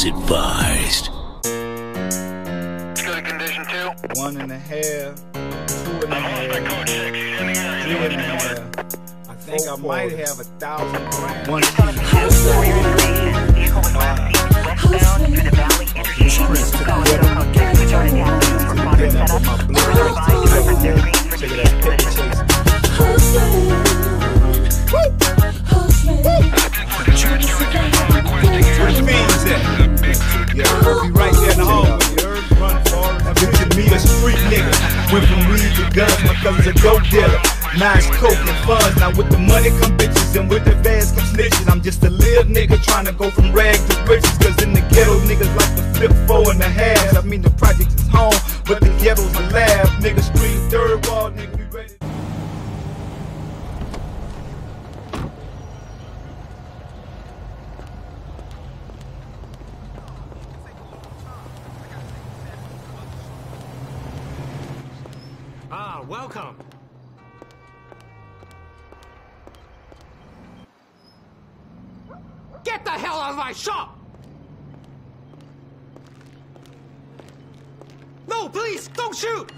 Viewers advised. Good condition two. One and a half, two and a I'm on my half, code six. Sending in. three and a half. I think I might have a thousand grams. One For your information, vehicle was last seen westbound through the valley interchange. Call it code 6 with joining gas for fodder setup. Further advised to reference their screens for Check it out, GPS picture position. chase. Where the fiends at? Yeah, we'll be right there in the hallway. Now picture me a street nigga. Went from weed to guns, my cousin's a dope dealer. Nice coke and funds. Now with the money come bitches, and with the vans come snitches. I'm just a little nigga trying to go from rag to riches. Cause in the ghetto, niggas like to flip four and a half. I mean, the project is home, but the ghetto's a lab. Nigga, street, third wall, nigga, Get the hell out of my shop! No, please, don't shoot!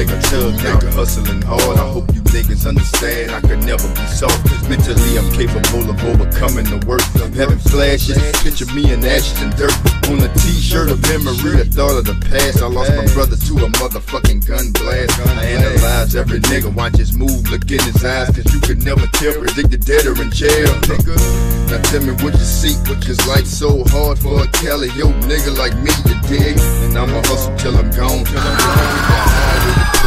Nigga, tug nigga, hustling hard. I hope you niggas understand. I could never be soft, cause mentally I'm capable of overcoming the worst. I'm having flashes, picture me in ashes and dirt. On a t-shirt of memory, the thought of the past. I lost my brother to a motherfucking gun blast. I analyze every nigga, watch his move, look in his eyes, cause you could never tell, predict the dead or in jail, nigga. Now tell me what you see, what is life so hard for a Cali, yo nigga like me, you dig? And I'ma hustle till I'm gone, till I'm gone.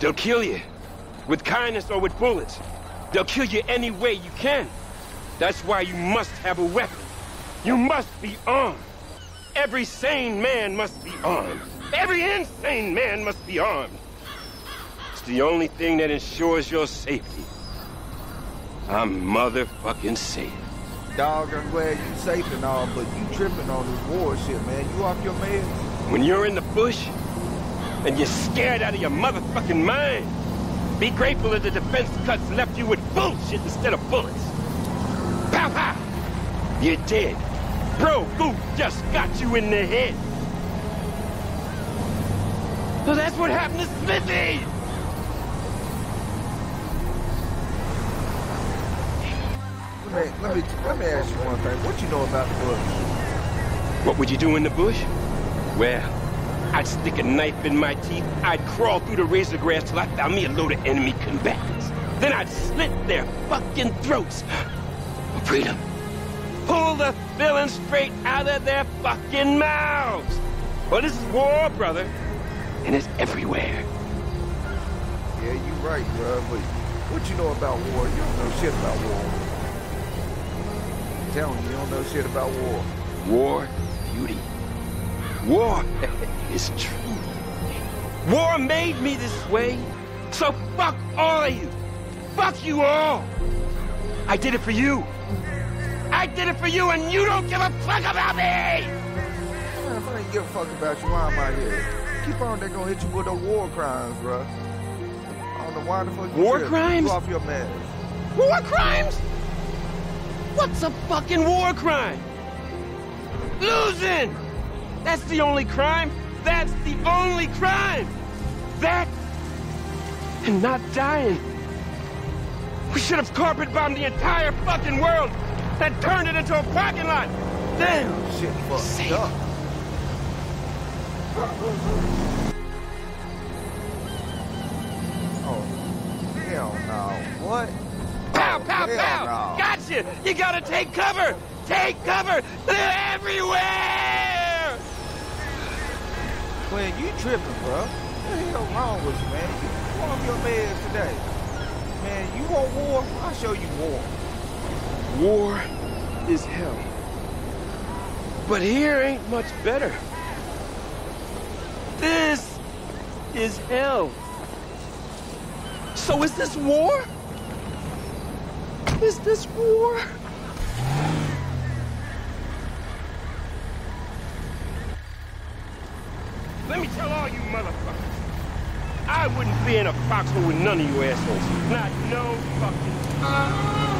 They'll kill you. With kindness or with bullets. They'll kill you any way you can. That's why you must have a weapon. You must be armed. Every sane man must be armed. Every insane man must be armed. It's the only thing that ensures your safety. I'm motherfucking safe. Dog, I'm glad you're safe and all, but you tripping on this war shit, man. You off your meds? When you're in the bush and you're scared out of your motherfucking mind, be grateful that the defense cuts left you with bullshit instead of bullets. Pow pow! You're dead. Bro, Goof just got you in the head. So that's what happened to Smithy! Let me, let me, let me ask you one thing. What you know about the bush? What would you do in the bush? Well, I'd stick a knife in my teeth, I'd crawl through the razor grass till I found me a load of enemy combatants. Then I'd slit their fucking throats freedom. Pull the villains straight out of their fucking mouths. Well, this is war, brother. And it's everywhere. Yeah, you're right, bro. But what you know about war? You don't know shit about war. I'm telling you, you don't know shit about war. War, beauty. War is true. War made me this way. So fuck all of you. Fuck you all. I did it for you. I did it for you and you don't give a fuck about me! Man, if I ain't give a fuck about you, why am I here? Keep on, they're gonna hit you with the war crimes, bro. I don't know why the wonderful War tripping. crimes? You off your mask. War crimes? What's a fucking war crime? Losing! That's the only crime. That's the only crime. That and not dying. We should have carpet bombed the entire fucking world and turned it into a parking lot. Damn. Shit fucked up. Oh, hell no. What? pow, Oh, pow, hell pow! no. Gotcha! You gotta take cover! Take cover! They're everywhere! Quinn, you tripping, bro. What the hell wrong with you, man? You off your meds today. Man, you want war? I'll show you war. War is hell. But here ain't much better. This is hell. So is this war? Is this war? Let me tell all you motherfuckers. I wouldn't be in a foxhole with none of you assholes. Not no fucking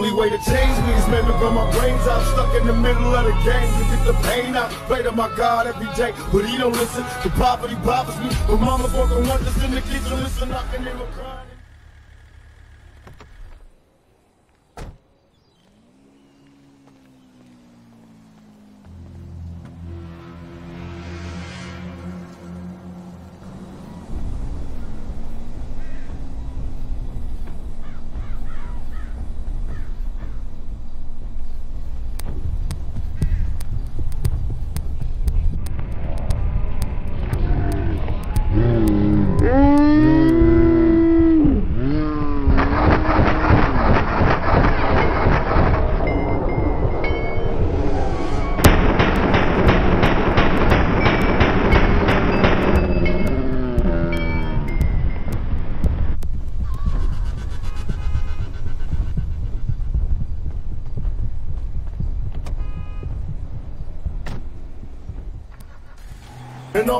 only way to change me is maybe run my brains out. Stuck in the middle of the game to get the pain out. Pray to my God every day, but he don't listen. The poverty bothers me. But mama working wonders in the kitchen. Listen, I can hear her crying.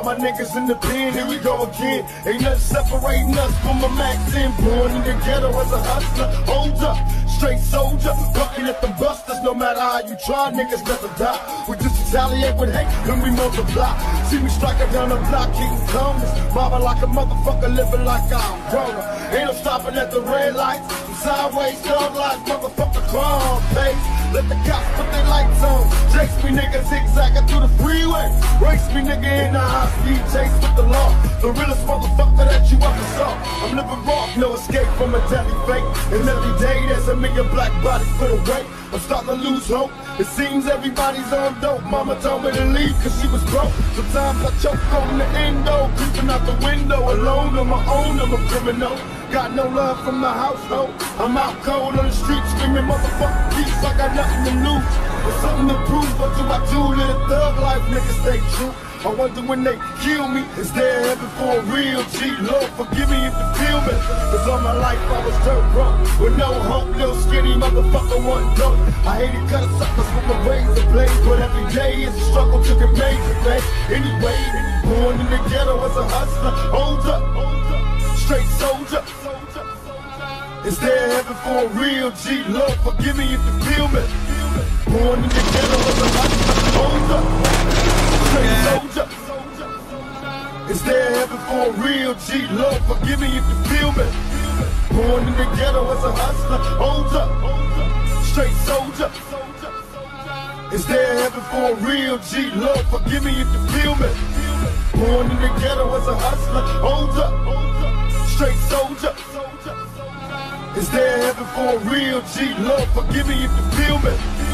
All my niggas in the pen, here we go again. Ain't nothing separating us from a Maxim. Born in the ghetto as a hustler. Hold up, straight soldier. Bucking at the busters, no matter how you try, niggas never die. We just retaliate with hate, then we multiply. See me striking down the block, eating corners. Mobbing like a motherfucker, living like I'm grown. Ain't no stopping at the red lights. Sideways, dog like motherfucker, crime pace. Let the cops put their lights on. Chase me, nigga, zigzagging through the freeway. Race me, nigga, in the high speed chase with the law. The realest motherfucker that you ever saw. I'm living raw, no escape from a deadly fate. And every day there's a million black bodies put away. I'm starting to lose hope. It seems everybody's on dope. Mama told me to leave cause she was broke. Sometimes I choke on the endo. Creeping out the window alone on my own. I'm a criminal. Got no love from the household. I'm out cold on the street screaming motherfucker peace. I got nothing to lose. But something to prove. What do I do? Live thug life, niggas stay true. I wonder when they kill me, is there heaven for a real G? Lord, forgive me if you feel me. Cause all my life I was dirt broke. With no hope, little skinny motherfucker, one dope. I hated cut suckers with my razor blade. But every day is a struggle to get major, man. Anyway, born in the ghetto as a hustler. Hold up, straight soldier. Is there heaven for a real G? Lord, forgive me if you feel me. Born in the ghetto as a hustler. Hold up, straight soldier. Is there heaven for a real G? Lord, forgive me if you feel me. Born in the ghetto as a hustler. Hold up, straight soldier. There heaven for a real G? Forgive me if you feel me. Born in the ghetto as a hustler. Hold up, straight soldier. Is there heaven for a real G? Lord, forgive me if you feel me.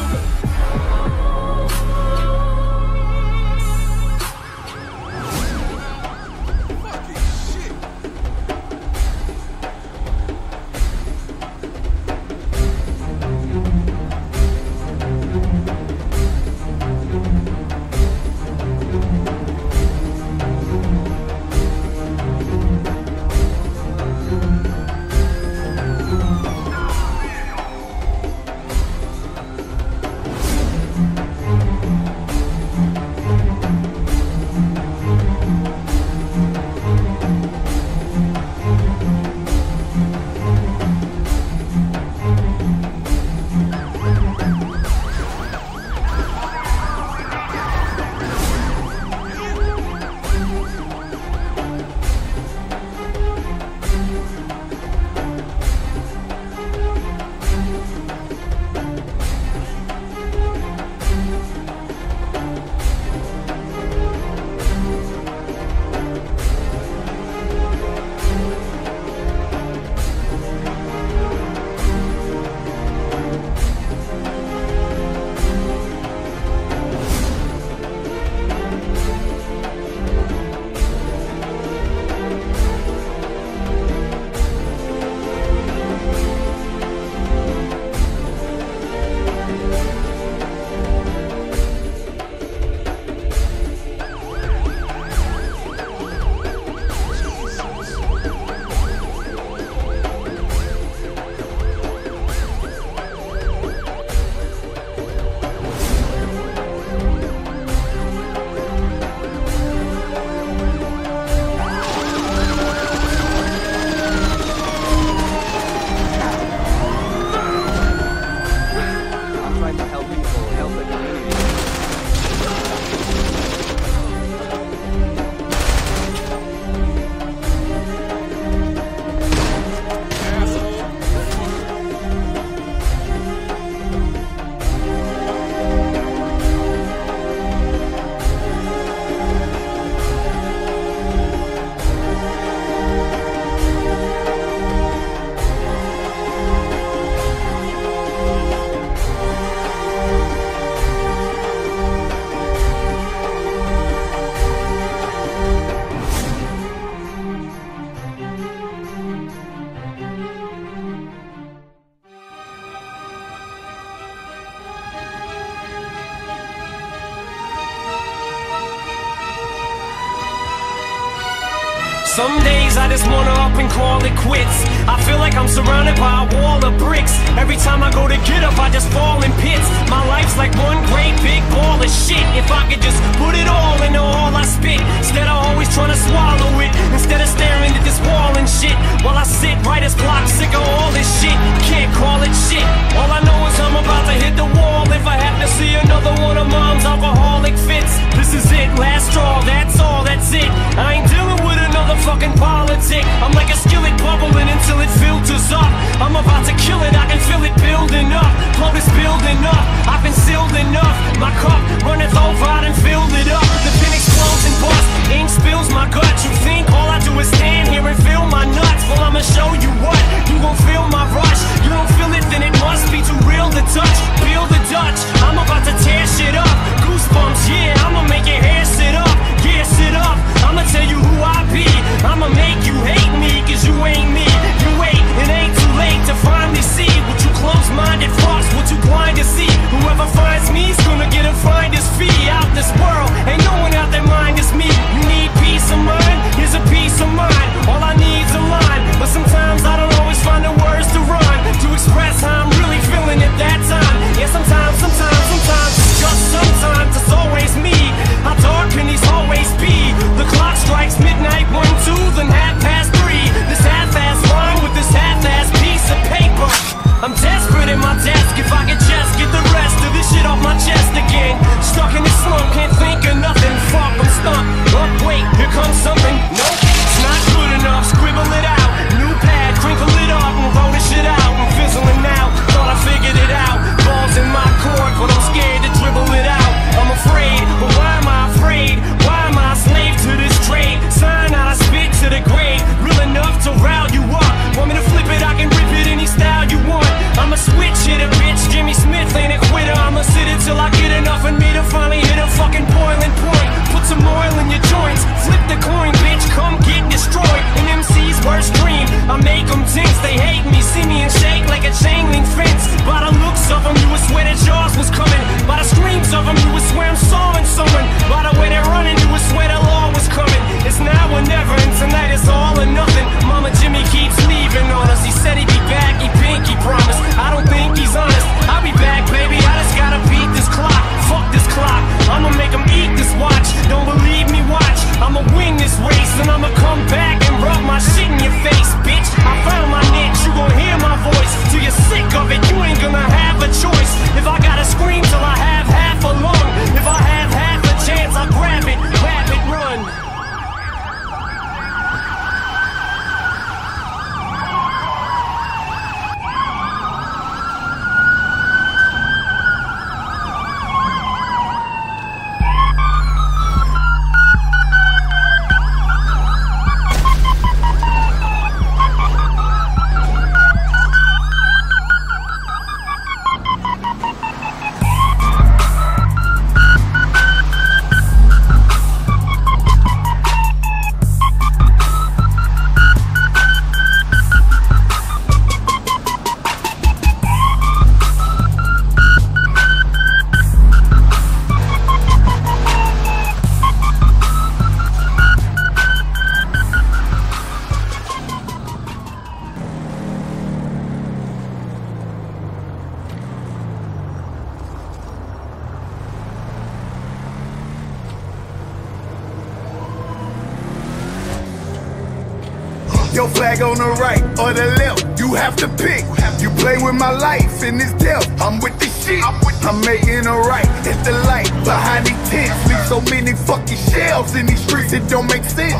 Some days I just wanna up and call it quits. I feel like I'm surrounded by a wall of bricks. Every time I go to get up, I just fall in pits. My life's like one great big ball of shit. If I could just put it all into all I spit, instead of always trying to swallow it, instead of staring at this wall and shit, while I sit right as block, sick of all this shit. Can't call it shit. All I know is I'm about to hit the wall. If I have to see another one of mom's alcoholic fits, this is it, last straw. That's all. That's it. I ain't dealing with another fucking politic. I'm like a skillet bubbling until it filters up. I'm about to kill it, I can feel it building up. Flow is building up, I've been sealed enough. My cup runneth over, I done filled it up. The pin explodes and busts, ink spills my guts. You think all I do is stand here and feel my nuts? Well, I'ma show you what. You gon' feel my rush. You don't feel it, then it must be too real to touch. Feel the Dutch, I'm about to tear shit up. Goosebumps, yeah, I'ma make your hair sit up. Yeah, sit up, I'ma tell you who I be. I'ma make you hate me cause you ain't me. You wait, it ain't too late to finally see What you close-minded thoughts, what you blind to see. Whoever finds me's gonna get a find his fee out this world.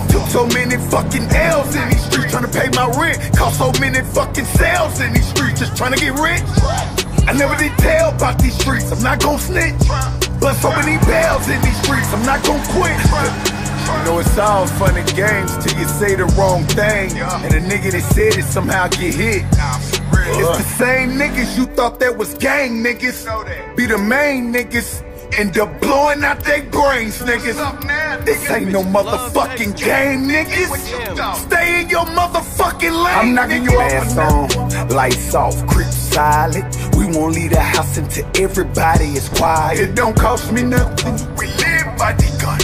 Took so many fucking L's in these streets trying to pay my rent. Cost so many fucking sales in these streets just trying to get rich. I never did tell about these streets, I'm not gon' snitch. But so many bells in these streets, I'm not gon' quit. You know it's all fun and games till you say the wrong thing. And the nigga that said it somehow get hit. It's the same niggas you thought that was gang niggas. Be the main niggas. End up blowing out their brains, niggas. This ain't no motherfucking game, niggas. Stay in your motherfucking lane. I'm knocking your ass on, lights off, creep silent. We won't leave the house until everybody is quiet. It don't cost me nothing. We live by the gun,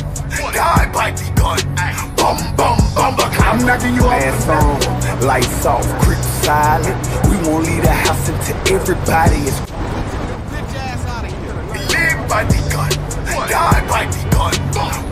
die by the gun. Bum bum bum bum. I'm knocking your ass on, lights off, creep silent. We won't leave the house until everybody is live the gun.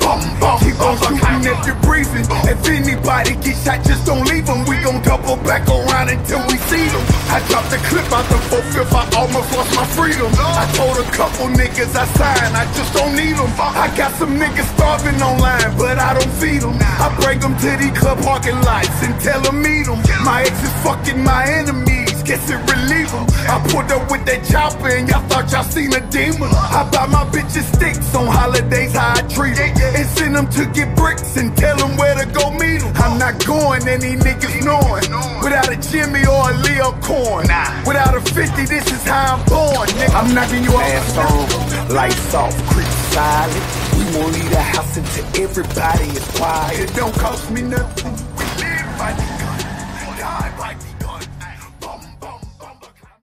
Bum, bum, Keep on shooting if you're breathing. If anybody get shot, just don't leave them. We gon' double back around until we see them. I dropped the clip out the four fifth, I almost lost my freedom. I told a couple niggas I signed, I just don't need them. I got some niggas starving online, but I don't feed them. I bring them to the club parking lots and tell them meet them. My ex is fucking my enemies guess it relieve 'em. I pulled up with that chopper and y'all thought y'all seen a demon. I buy my bitches sticks on holidays, how I treat 'em. And send them to get bricks and tell them where to go meet 'em. I'm not going, any niggas knowing. Without a Jimmy or a Leo Corn. Without a 50, this is how I'm born. Nigga. I'm knocking you off. ass on, lights off, creep silent. We won't leave the house until everybody is quiet. It don't cost me nothing. We live by